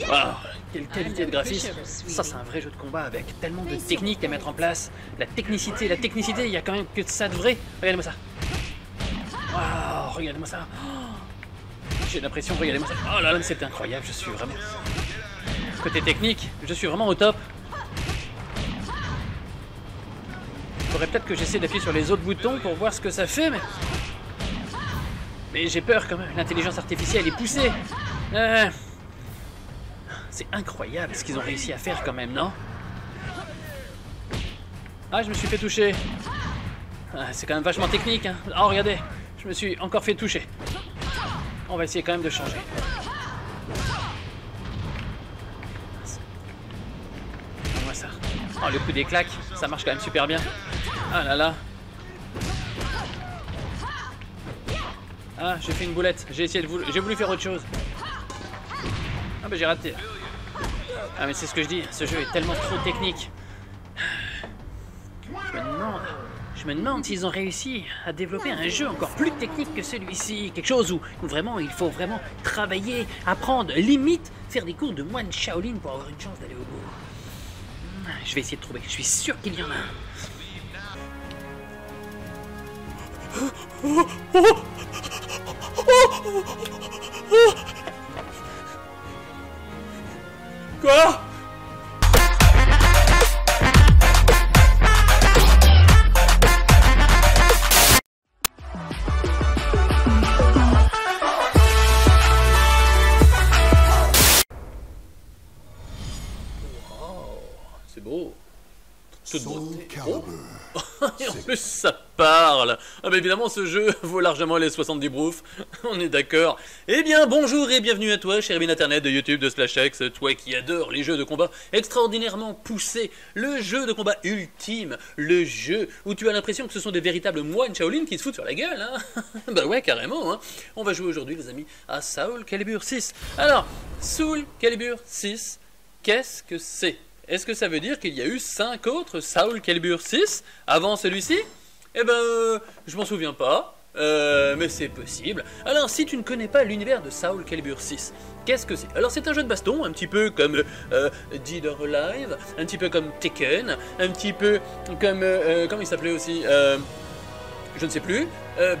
Waouh, quelle qualité de graphisme Ça, c'est un vrai jeu de combat avec tellement de techniques à mettre en place. La technicité, la technicité, il y a quand même que ça de vrai. Regardez-moi ça. Waouh, regardez-moi ça. Oh, J'ai l'impression, regardez-moi ça. Oh là là, c'est incroyable, je suis vraiment... Côté technique, je suis vraiment au top. Faudrait peut-être que j'essaie d'appuyer sur les autres boutons pour voir ce que ça fait, mais... Mais j'ai peur quand même, l'intelligence artificielle est poussée. Euh, C'est incroyable ce qu'ils ont réussi à faire quand même, non? Ah, je me suis fait toucher. Ah, C'est quand même vachement technique, hein. Oh, regardez, je me suis encore fait toucher. On va essayer quand même de changer. Moi ça. Oh, le coup des claques, ça marche quand même super bien. Ah là là. Ah, j'ai fait une boulette. J'ai essayé de vou- j'ai voulu faire autre chose. Ah bah j'ai raté. Ah mais c'est ce que je dis, ce jeu est tellement trop technique. Je me demande, je me demande s'ils ont réussi à développer un jeu encore plus technique que celui-ci, quelque chose où, où vraiment il faut vraiment travailler, apprendre, limite faire des cours de moine Shaolin pour avoir une chance d'aller au bout. Je vais essayer de trouver, je suis sûr qu'il y en a un. Quoi C'est évidemment, ce jeu vaut largement les 70 broufs. On est d'accord. Eh bien, bonjour et bienvenue à toi, cher bin internet de YouTube de SlashX, toi qui adore les jeux de combat extraordinairement poussés, le jeu de combat ultime, le jeu où tu as l'impression que ce sont des véritables moines Shaolin qui se foutent sur la gueule, hein Bah ouais, carrément, hein. On va jouer aujourd'hui, les amis, à Soul Calibur 6. Alors, Soul Calibur 6, qu'est-ce que c'est? Est-ce que ça veut dire qu'il y a eu 5 autres Soul Calibur 6 avant celui-ci? Eh ben, euh, je m'en souviens pas. Euh, mais c'est possible. Alors, si tu ne connais pas l'univers de Soul Calibur 6, qu'est-ce que c'est? Alors, c'est un jeu de baston, un petit peu comme euh, Dead or Alive, un petit peu comme Tekken, un petit peu comme. euh, euh, comment il s'appelait aussi je ne sais plus,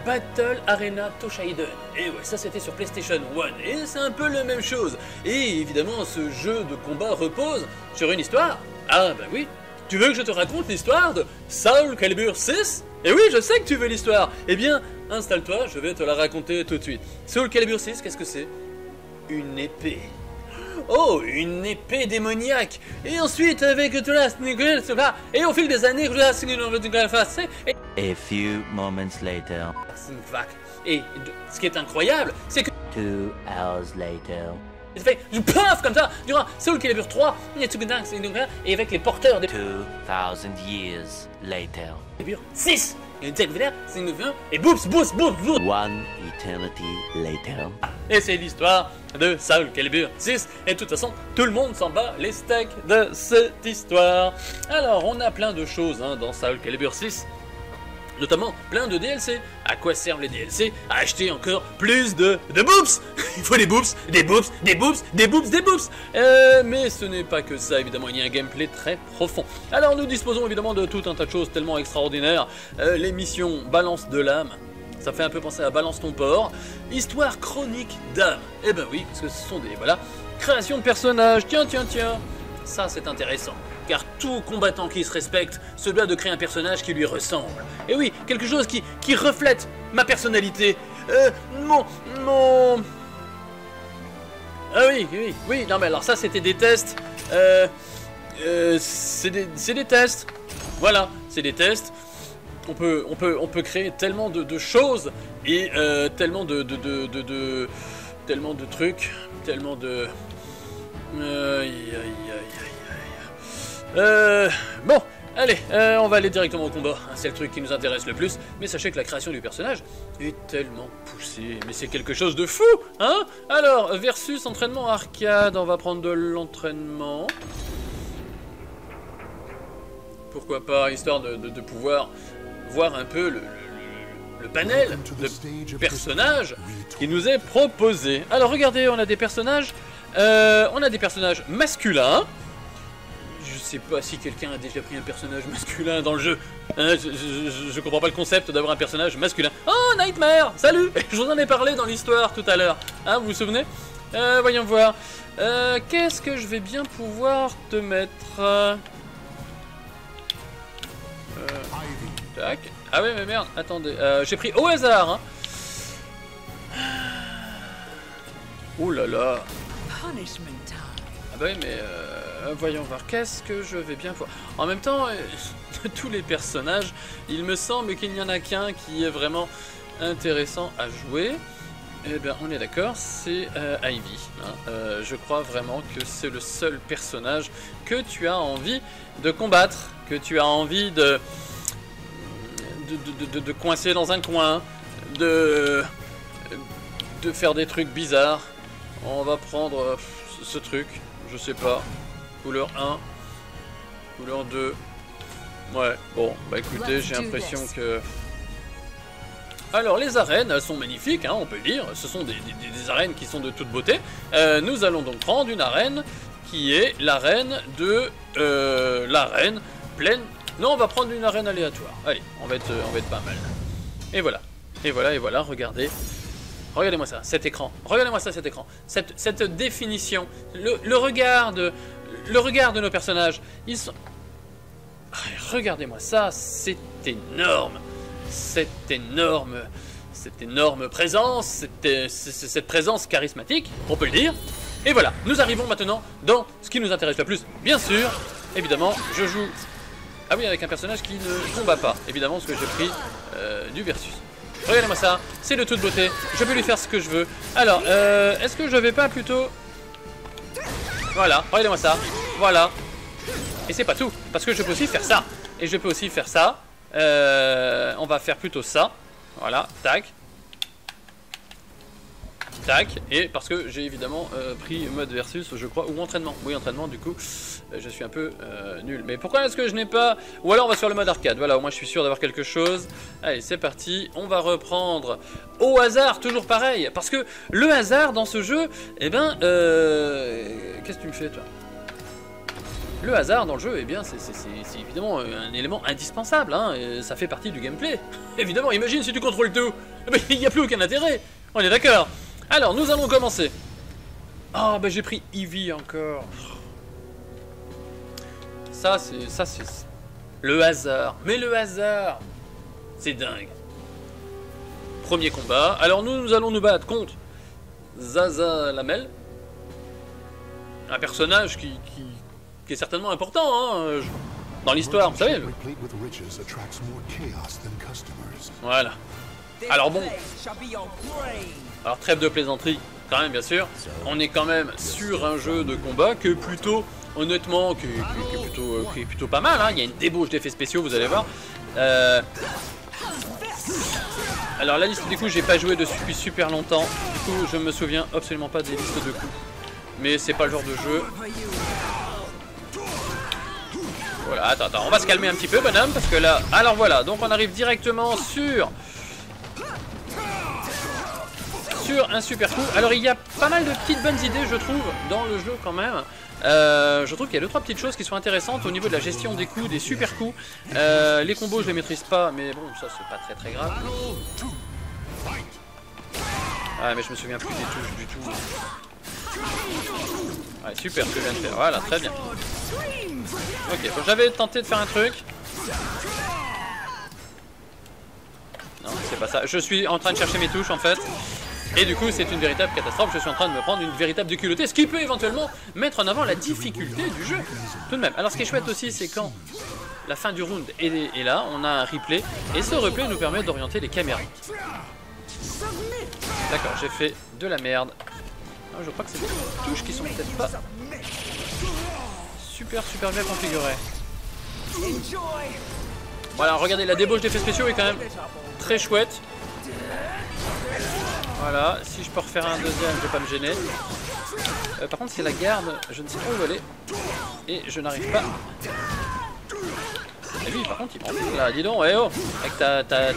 Battle Arena Toshaiden. Et ouais, ça c'était sur PlayStation 1, et c'est un peu la même chose. Et évidemment, ce jeu de combat repose sur une histoire. Ah bah oui, tu veux que je te raconte l'histoire de Soul Calibur 6 Et oui, je sais que tu veux l'histoire. Eh bien, installe-toi, je vais te la raconter tout de suite. Soul Calibur 6, qu'est-ce que c'est? Une épée. Oh, une épée démoniaque. Et ensuite, avec tout la et au fil des années, et A few moments later, et ce qui est incroyable, c'est que two hours later, il fait du paf comme ça durant Soul Calibur 3 et avec les porteurs two thousand years later, Calibur 6 et boops, boops, boops, boops one eternity later. Et c'est l'histoire de Soul Calibur 6. Et de toute façon, tout le monde s'en bat les steaks de cette histoire. Alors, on a plein de choses hein, dans Soul Calibur 6. Notamment plein de DLC. À quoi servent les DLC À acheter encore plus de, de boops Il faut des boops, des boops, des boops, des boops, des boops Euh, Mais ce n'est pas que ça, évidemment, il y a un gameplay très profond. Alors nous disposons évidemment de tout un tas de choses tellement extraordinaires. Euh, les missions Balance de l'âme, ça fait un peu penser à Balance ton port. Histoire chronique d'âme. Eh ben oui, parce que ce sont des. Voilà. Création de personnages. Tiens, tiens, tiens. Ça, c'est intéressant. Car tout combattant qui se respecte se doit de créer un personnage qui lui ressemble. Et oui, quelque chose qui, reflète ma personnalité. Euh, mon. Ah oui, oui, oui. Non, mais alors ça, c'était des tests. Euh. euh, c'est des, tests. Voilà, c'est des tests on peut, créer tellement de, choses et euh, tellement de, tellement de trucs, tellement de. Euh, bon, allez, euh, on va aller directement au combat. C'est le truc qui nous intéresse le plus. Mais sachez que la création du personnage est tellement poussée. Mais c'est quelque chose de fou, hein? Alors, versus entraînement arcade, on va prendre de l'entraînement. Pourquoi pas, histoire de, de- de pouvoir voir un peu le, le- le- le panel de personnages qui nous est proposé. Alors regardez, on a des personnages Euh, on a des personnages masculins. Je sais pas si quelqu'un a déjà pris un personnage masculin dans le jeu. Hein, je, je- je comprends pas le concept d'avoir un personnage masculin. Oh, Nightmare Salut Je vous en ai parlé dans l'histoire tout à l'heure. Hein, vous vous souvenez? Euh, Voyons voir. Euh, Qu'est-ce que je vais bien pouvoir te mettre Euh, Tac. Ah ouais, mais merde, attendez. J'ai pris au hasard. Hein. Ouh là là. Ah bah oui, mais voyons voir, qu'est-ce que je vais bien voir? En même temps, euh, de tous les personnages, il me semble qu'il n'y en a qu'un qui est vraiment intéressant à jouer. Eh bien, on est d'accord, c'est euh, Ivy. hein. Euh, je crois vraiment que c'est le seul personnage que tu as envie de combattre, que tu as envie de de, de- de- de coincer dans un coin, de de faire des trucs bizarres. On va prendre euh, ce truc, je sais pas. Couleur 1, couleur 2. Ouais, bon, bah écoutez, j'ai l'impression que. Alors, les arènes, elles sont magnifiques, hein, on peut le dire. Ce sont des, des- des arènes qui sont de toute beauté. Euh, nous allons donc prendre une arène qui est l'arène de. Euh, l'arène pleine. Non, on va prendre une arène aléatoire. Allez, on va être, on va être pas mal. Et voilà. Et voilà, et voilà, regardez. Regardez-moi ça, cet écran. Regardez-moi ça, cet écran. Cette, cette définition. Le, le regard de, le regard de nos personnages. Ils sont. Regardez-moi ça, c'est énorme. Cette énorme. Cette énorme présence, cette, euh, cette présence charismatique, on peut le dire. Et voilà, nous arrivons maintenant dans ce qui nous intéresse le plus. Bien sûr, évidemment, je joue. Ah oui, avec un personnage qui ne combat pas. Évidemment, parce que j'ai pris euh, du versus. Regardez-moi ça, c'est de toute beauté, je peux lui faire ce que je veux. Alors, euh, est-ce que je vais pas plutôt... Voilà, regardez-moi ça, voilà. Et c'est pas tout, parce que je peux aussi faire ça. Et je peux aussi faire ça. Euh, on va faire plutôt ça. Voilà, tac. Tac, et parce que j'ai évidemment euh, pris mode versus, je crois, ou entraînement. Oui, entraînement, du coup, euh, je suis un peu euh, nul. Mais pourquoi est-ce que je n'ai pas... Ou alors on va sur le mode arcade, voilà, au moins je suis sûr d'avoir quelque chose. Allez, c'est parti, on va reprendre au hasard, toujours pareil. Parce que le hasard dans ce jeu, eh ben, qu'est-ce que tu me fais, toi? Le hasard dans le jeu, eh bien, c'est évidemment un élément indispensable. Hein, ça fait partie du gameplay. évidemment, imagine si tu contrôles tout. Il n'y a plus aucun intérêt. On est d'accord. Alors, nous allons commencer. Oh, bah j'ai pris Eevee encore. Ça, c'est. Ça, c'est. Le hasard. Mais le hasard C'est dingue. Premier combat. Alors, nous, nous allons nous battre contre Zaza Lamel. Un personnage qui, qui, qui est certainement important hein, je- dans l'histoire, vous savez. le-. Voilà. Alors bon. Alors trêve de plaisanterie, quand même bien sûr. On est quand même sur un jeu de combat que plutôt, honnêtement, qui, est, plutôt, euh, qui est plutôt pas mal. hein. Il y a une débauche d'effets spéciaux, vous allez voir. Euh, Alors la liste des coups, j'ai pas joué depuis super longtemps. Du coup, je me souviens absolument pas des listes de coups. Mais c'est pas le genre de jeu. Voilà, attends, attends, on va se calmer un petit peu, bonhomme, parce que là... Alors voilà, donc on arrive directement sur... Sur un super coup. Alors il y a pas mal de petites bonnes idées, je trouve, dans le jeu quand même. Euh, je trouve qu'il y a deux trois petites choses qui sont intéressantes au niveau de la gestion des coups, des super coups. Euh, les combos je les maîtrise pas, mais bon ça c'est pas très très grave. Ah mais je me souviens plus des touches du tout. Ouais super ce que je viens de faire, voilà très bien. Ok, j'avais tenté de faire un truc. Non, c'est pas ça. Je suis en train de chercher mes touches en fait. Et du coup, c'est une véritable catastrophe. Je suis en train de me prendre une véritable déculottée, ce qui peut éventuellement mettre en avant la difficulté du jeu. Tout de même. Alors, ce qui est chouette aussi, c'est quand la fin du round est, là, on a un replay. Et ce replay nous permet d'orienter les caméras. D'accord, j'ai fait de la merde. Ah, je crois que c'est des touches qui sont peut-être pas super super bien configurées. Voilà, regardez, la débauche d'effets spéciaux est quand même très chouette. Voilà, si je peux refaire un deuxième, je vais pas me gêner. Euh, par contre, c'est la garde, je ne sais pas où est. Et je n'arrive pas. Et lui, par contre, il prend là, dis donc, eh oh Avec ta. ta...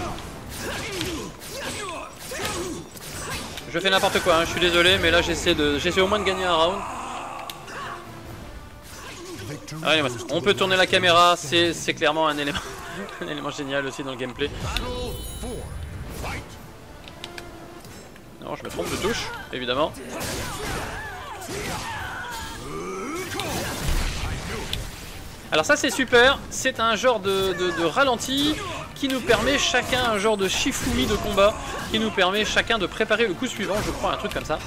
Je fais n'importe quoi, hein, je suis désolé, mais là j'essaie de, j'essaie au moins de gagner un round. Allez, on peut tourner la caméra, c'est c'est clairement un élément, un élément génial aussi dans le gameplay. Je me trompe de touche, évidemment. Alors ça c'est super, c'est un genre de, ralenti qui nous permet chacun un genre de shifumi de combat qui nous permet chacun de préparer le coup suivant, je crois un truc comme ça.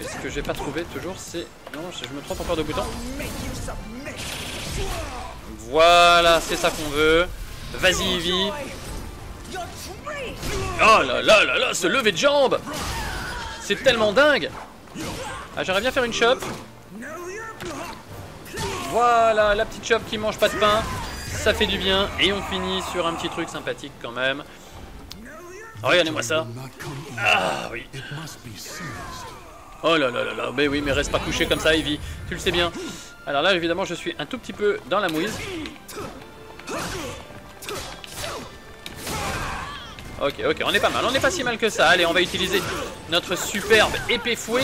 Et ce que j'ai pas trouvé toujours c'est... Non, je me trompe encore de bouton. Voilà, c'est ça qu'on veut. Vas-y Evie. Oh là là là là, ce lever de jambe C'est tellement dingue Ah, j'aimerais bien faire une chop. Voilà, la petite chop qui mange pas de pain. Ça fait du bien. Et on finit sur un petit truc sympathique quand même. Regardez-moi ça. Ah oui. Oh là là là là, mais oui, mais reste pas couché comme ça, Evie. Tu le sais bien. Alors là, évidemment, je suis un tout petit peu dans la mouise. Ok, ok, on est pas mal, on n'est pas si mal que ça. Allez, on va utiliser notre superbe épée fouet.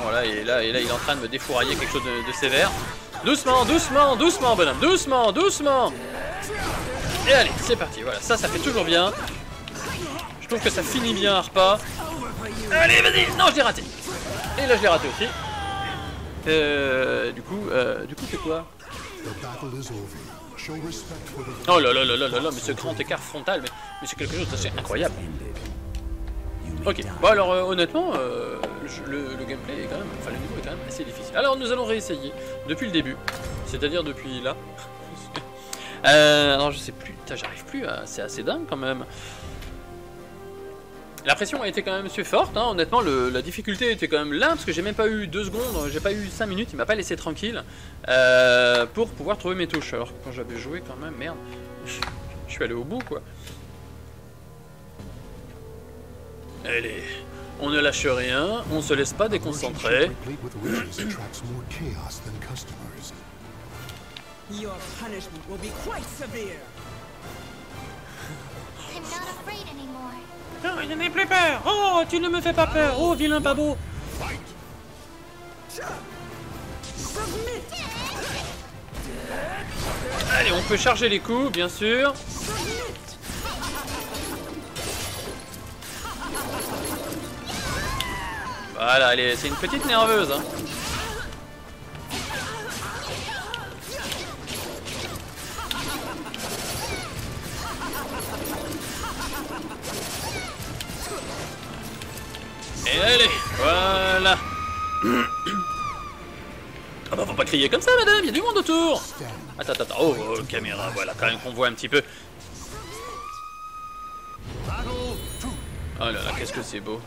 Bon, là, et là, et là, il est en train de me défourailler quelque chose de, de sévère. Doucement, doucement, doucement, bonhomme, doucement, doucement. Et allez, c'est parti. Voilà, ça, ça fait toujours bien. Je trouve que ça finit bien un repas. Allez, vas-y Non, je l'ai raté Et là, je l'ai raté aussi. Euh, du coup, euh, du coup, c'est quoi? Oh là là là là là là, mais ce grand écart frontal, mais, c'est quelque chose d'assez incroyable. Ok, bon alors euh, honnêtement, euh, le, gameplay est quand même, enfin le niveau est quand même assez difficile. Alors nous allons réessayer depuis le début, c'est-à-dire depuis là. Euh, alors je sais plus, j'arrive plus, c'est assez dingue quand même. La pression a été quand même assez forte, hein. honnêtement le- la difficulté était quand même là, parce que j'ai même pas eu deux secondes, j'ai pas eu cinq minutes, il m'a pas laissé tranquille euh, pour pouvoir trouver mes touches. Alors quand j'avais joué quand même, merde, je suis allé au bout quoi. Allez, on ne lâche rien, on se laisse pas déconcentrer. Your punishment will be quite severe. I'm not afraid anymore. Non, il n'en plus peur Oh, tu ne me fais pas peur Oh, vilain beau Allez, on peut charger les coups, bien sûr. Voilà, c'est une petite nerveuse. Hein. Et allez, voilà. Ah bah faut pas crier comme ça madame, il y a du monde autour. Attends, attends, attends. Oh, oh, caméra, voilà, quand même qu'on voit un petit peu. Oh là là, qu'est-ce que c'est beau.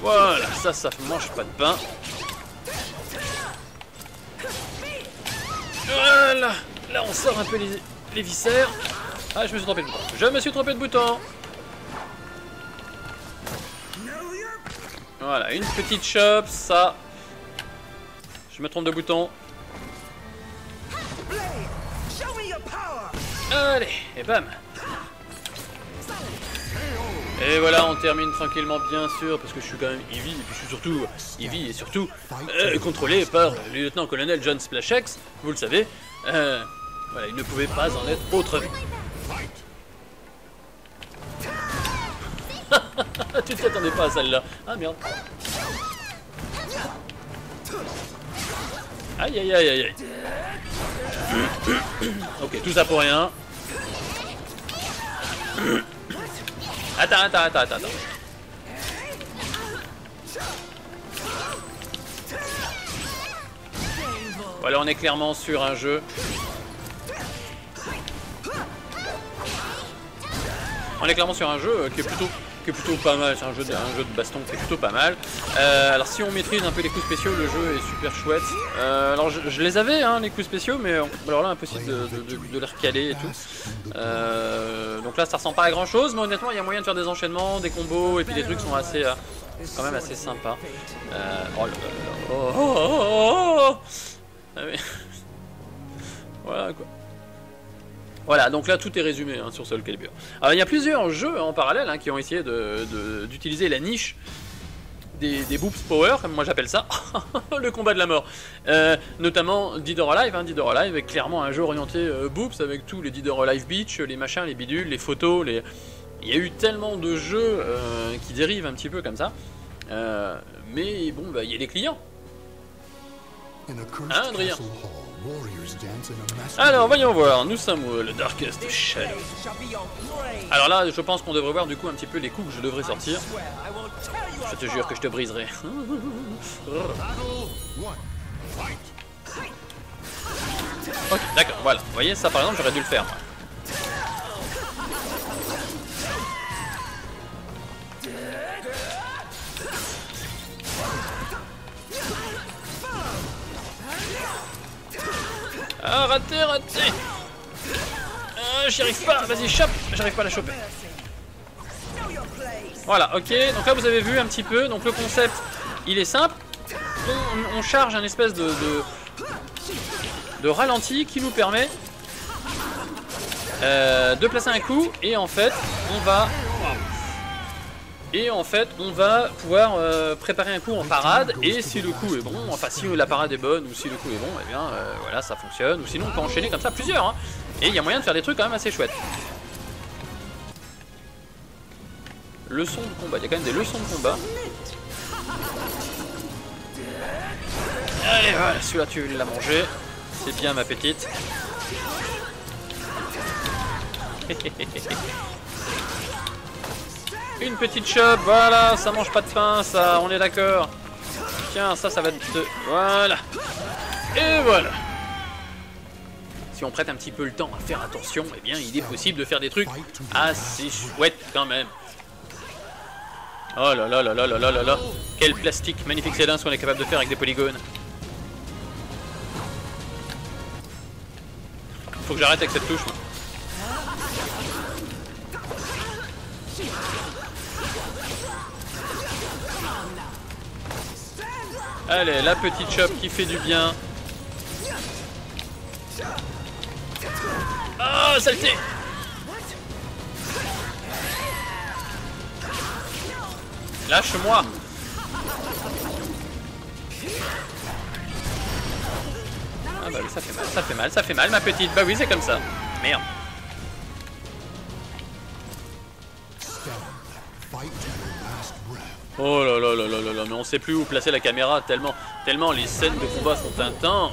Voilà, ça, ça mange pas de pain. Voilà, là on sort un peu les, les viscères. Ah, je me suis trompé de bouton. Je me suis trompé de bouton. Voilà, une petite chop, ça. Je me trompe de bouton. Allez, et bam. Et voilà, on termine tranquillement, bien sûr, parce que je suis quand même Eevee, et puis je suis surtout Eevee, et surtout euh, contrôlé par le lieutenant-colonel John Splashex, vous le savez. Euh, voilà, il ne pouvait pas en être autrement. tu t'y attendais pas à celle-là. Ah merde. Aïe aïe aïe aïe aïe. ok, tout ça pour rien. Attends, attends, attends, attends. attends. Voilà, on est clairement sur un jeu. On est clairement sur un jeu euh, qui est plutôt, qui est plutôt pas mal. C'est un jeu, de, un jeu de baston qui est plutôt pas mal. Euh, alors si on maîtrise un peu les coups spéciaux, le jeu est super chouette. Euh, alors je, les avais, hein, les coups spéciaux, mais euh, alors là impossible de, de, les recaler et tout. Euh, donc là ça ressemble pas à grand chose, mais honnêtement il y a moyen de faire des enchaînements, des combos, et puis les trucs sont assez, euh, quand même assez sympas. Euh, oh. Oh, oh, oh, oh, oh. Ah voilà quoi. Voilà, donc là tout est résumé hein, sur Soul Calibur. Alors il y a plusieurs jeux en parallèle hein, qui ont essayé de- de- d'utiliser la niche des, des Boops Power, comme moi j'appelle ça, le combat de la mort. Euh, notamment Dead or Alive, hein, Dead or Alive est clairement un jeu orienté euh, Boops avec tous les Dead or Alive Beach, les machins, les bidules, les photos, les... Il y a eu tellement de jeux euh, qui dérivent un petit peu comme ça. Euh, mais bon, bah, il y a les clients. Hein, Adrien Alors voyons voir, nous sommes le Darkest Shadow. Alors là, je pense qu'on devrait voir du coup un petit peu les coups que je devrais sortir. Je te jure que je te briserai. ok, d'accord, voilà. Vous voyez, ça par exemple, j'aurais dû le faire. Ah, raté, raté. Ah, j'y arrive pas, vas-y, chope. J'arrive pas à la choper. Voilà, ok, donc là vous avez vu un petit peu, donc le concept il est simple, on, charge un espèce de ralenti qui nous permet euh, de placer un coup. Et en fait on va et en fait on va pouvoir euh, préparer un coup en parade et si le coup est bon, enfin si la parade est bonne ou si le coup est bon, et bien euh, voilà ça fonctionne ou sinon on peut enchaîner comme ça plusieurs hein. et il y a moyen de faire des trucs quand même assez chouettes. Leçons de combat, il y a quand même des leçons de combat. Allez, voilà, celui-là tu l'as mangé. C'est bien ma petite. Une petite chope, voilà, ça mange pas de pain, ça, on est d'accord. Tiens, ça, ça va te... Voilà. Et voilà. Si on prête un petit peu le temps à faire attention, eh bien, il est possible de faire des trucs assez chouettes quand même. Oh là là là là là là là là Quel plastique magnifique c'est ce qu'on est capable de faire avec des polygones Faut que j'arrête avec cette touche moi. Allez, la petite chope qui fait du bien. Ah, saleté Lâche-moi Ah bah oui, ça fait mal, ça fait mal, ça fait mal ma petite. Bah oui, c'est comme ça. Merde. Oh là là là là là là, mais on sait plus où placer la caméra tellement, tellement les scènes de combat sont intenses.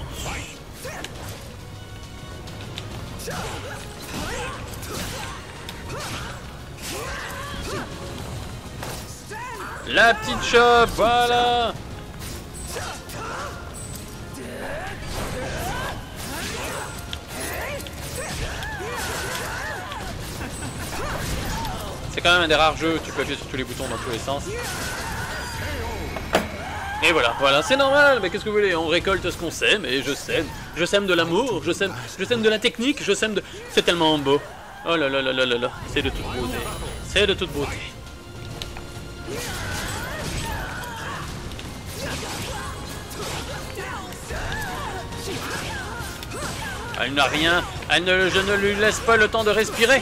La petite chope, voilà C'est quand même un des rares jeux où tu peux appuyer sur tous les boutons dans tous les sens. Et voilà, voilà, c'est normal, mais qu'est-ce que vous voulez, on récolte ce qu'on sème, et je sème, je sème de l'amour, je sème, je sème de la technique, je sème de... C'est tellement beau. Oh là là là là là là, c'est de toute beauté, c'est de toute beauté. Elle n'a rien, elle ne, je ne lui laisse pas le temps de respirer.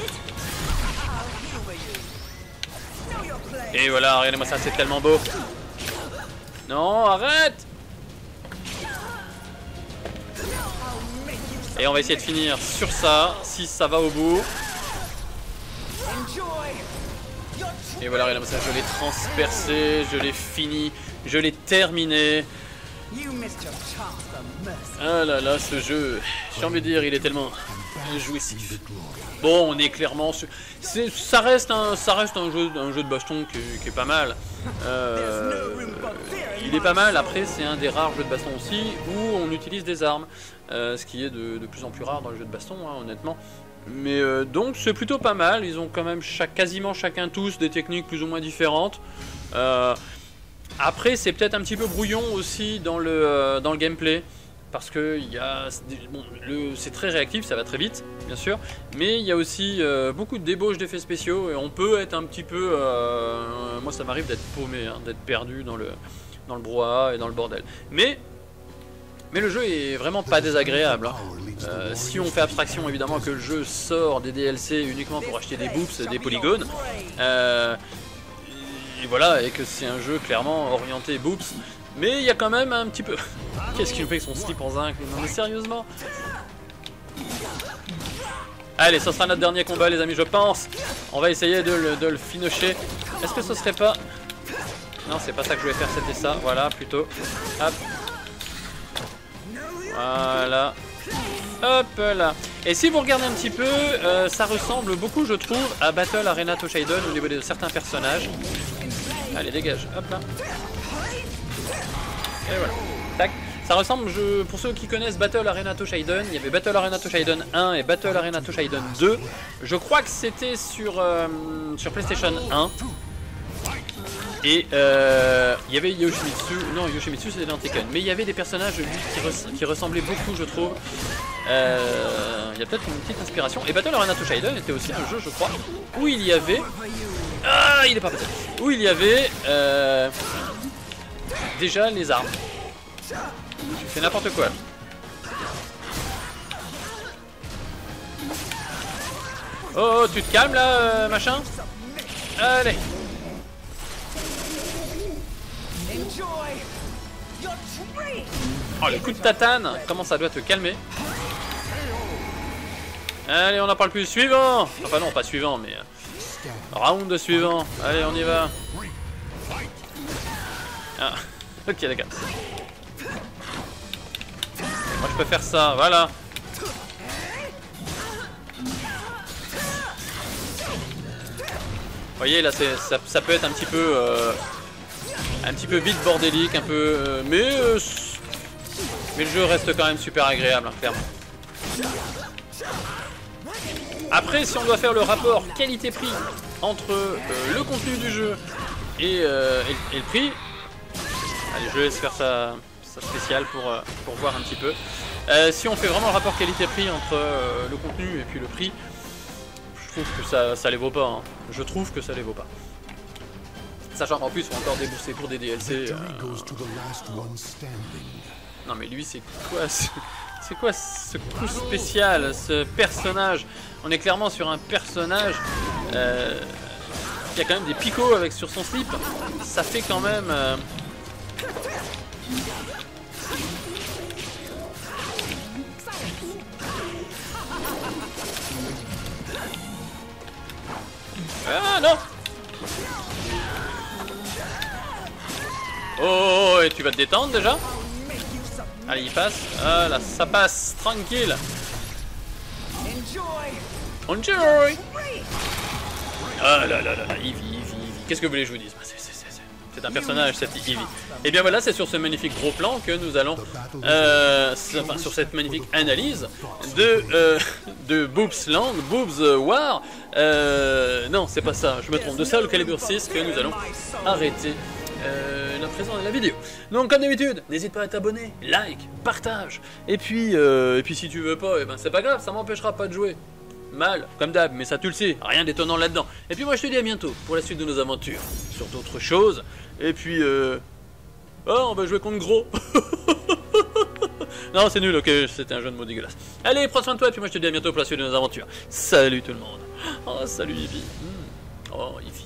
Et voilà, regardez-moi ça, c'est tellement beau. Non, arrête Et on va essayer de finir sur ça, si ça va au bout. Et voilà, regardez-moi ça, je l'ai transpercé, je l'ai fini, je l'ai terminé. Ah là là, ce jeu, j'ai envie de dire, il est tellement jouissif. Bon, on est clairement sur... Ça reste un, ça reste un jeu, un jeu de baston qui est, qui est pas mal. Euh, il est pas mal. Après, c'est un des rares jeux de baston aussi où on utilise des armes, euh, ce qui est de, de plus en plus rare dans les jeux de baston, hein, honnêtement. Mais euh, donc c'est plutôt pas mal. Ils ont quand même chaque, quasiment chacun tous des techniques plus ou moins différentes. Après, c'est peut-être un petit peu brouillon aussi dans le, dans le gameplay. Parce que c'est très réactif, ça va très vite, bien sûr. Mais il y a aussi euh, beaucoup de débauches d'effets spéciaux. Et on peut être un petit peu. euh, moi, ça m'arrive d'être paumé, hein, d'être perdu dans le, dans le brouhaha et dans le bordel. Mais. Mais le jeu est vraiment pas désagréable. hein. Euh, si on fait abstraction évidemment que le jeu sort des DLC uniquement pour acheter des boops, des polygones, voilà, et que c'est un jeu clairement orienté boops, mais il y a quand même un petit peu... Qu'est-ce qu'il me fait avec son slip en zinc Non mais sérieusement Allez, ce sera notre dernier combat les amis, je pense. On va essayer de le, de le finocher. Est-ce que ce serait pas... Non, c'est pas ça que je voulais faire, c'était ça. Voilà, plutôt. Hop. Voilà. Hop là. Et si vous regardez un petit peu, euh, ça ressemble beaucoup, je trouve, à Battle Arena Toshaiden au niveau de certains personnages. Allez, dégage. Hop là. Et voilà. Tac. Ça ressemble, je, pour ceux qui connaissent Battle Arena Toshaiden, il y avait Battle Arena Toshaiden 1 et Battle Arena Toshaiden 2. Je crois que c'était sur, euh, sur PlayStation 1. Et euh, il y avait Yoshimitsu, non Yoshimitsu c'était dans Tekken, mais il y avait des personnages qui, res- qui ressemblaient beaucoup je trouve. Euh, Il y a peut-être une petite inspiration. Et Battle Arena Toshaiden était aussi un jeu je crois, où il y avait... Ah il est pas passé Où il y avait euh, déjà les armes. Fais n'importe quoi. Oh, tu te calmes là, euh, machin? Allez Oh, le coup de tatane Comment ça doit te calmer? Allez, on n'en parle plus. Suivant Enfin non, pas suivant, mais... euh, round suivant. Allez, on y va. Ah, ok, d'accord. Moi, je peux faire ça, voilà. Vous voyez, là, ça, ça peut être un petit peu... euh, un petit peu vite bordélique, un peu... euh, mais... euh, mais le jeu reste quand même super agréable, hein, clairement. Après, si on doit faire le rapport qualité-prix entre euh, le contenu du jeu et, euh, et le prix, allez, je laisse faire ça, ça spécial pour, euh, pour voir un petit peu. Euh, si on fait vraiment le rapport qualité-prix entre euh, le contenu et puis le prix, je trouve que ça, ça les vaut pas. hein. Je trouve que ça les vaut pas. Sachant qu'en plus, il faut encore débourser pour des DLC. Euh, non mais lui c'est quoi ce... C'est quoi ce coup spécial, ce personnage? On est clairement sur un personnage qui a quand même des picots avec sur son slip. Ça fait quand même... Ah non Oh, et tu vas te détendre déjà Allez, il passe. Ah là, ça passe, tranquille. Enjoy Ah là là là là, Eevee, Eevee, Eevee. Qu'est-ce que vous voulez que je vous dise? Bah, c'est- un personnage, cette Eevee. Et bien voilà, c'est sur ce magnifique gros plan que nous allons, euh, enfin, sur cette magnifique analyse de, euh, de Boobs Land, Boobs War. Euh, non, c'est pas ça, je me trompe. De Soul Calibur 6 que nous allons arrêter euh, la présence de la vidéo. Donc comme d'habitude, n'hésite pas à t'abonner, like, partage. Et puis, et puis si tu veux pas, eh ben c'est pas grave, ça m'empêchera pas de jouer. Mal, comme d'hab, mais ça tu le sais, rien d'étonnant là-dedans. Et puis moi je te dis à bientôt pour la suite de nos aventures, sur d'autres choses. Et puis, euh... Oh, on va jouer contre gros Non, c'est nul, ok, c'était un jeu de mots dégueulasse. Allez, prends soin de toi, et puis moi je te dis à bientôt pour la suite de nos aventures. Salut tout le monde Oh, salut Ivy Hmm. Oh, Ivy